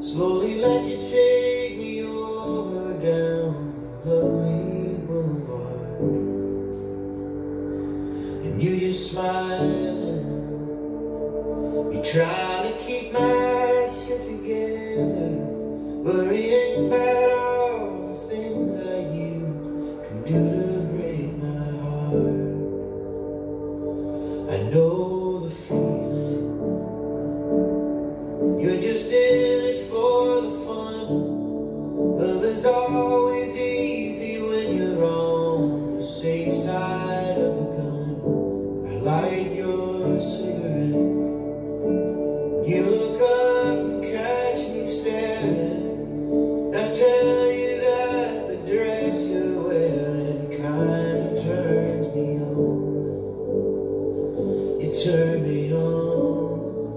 Slowly let you take me over down. Lovely Boulevard. And you just smiling You trying to keep my shit together Worrying about all the things that you can do to break my heart. I know You look up and catch me staring. I tell you that the dress you're wearing kind of turns me on. You turn me on.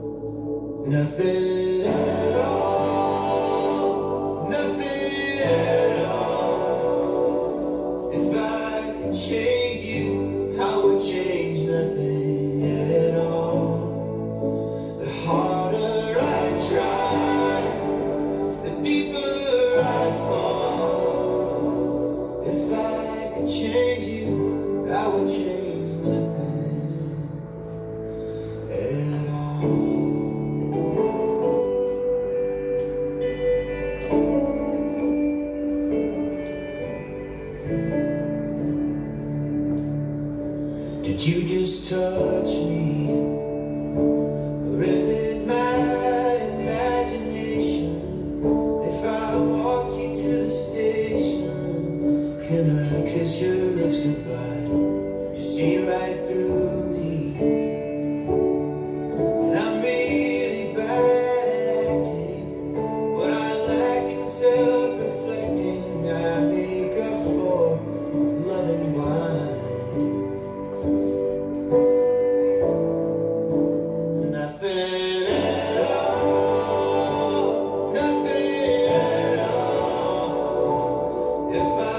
Nothing at all. Nothing at all. If I could change Did you just touch me? Or is it my imagination? If I walk you to the station, can I kiss your If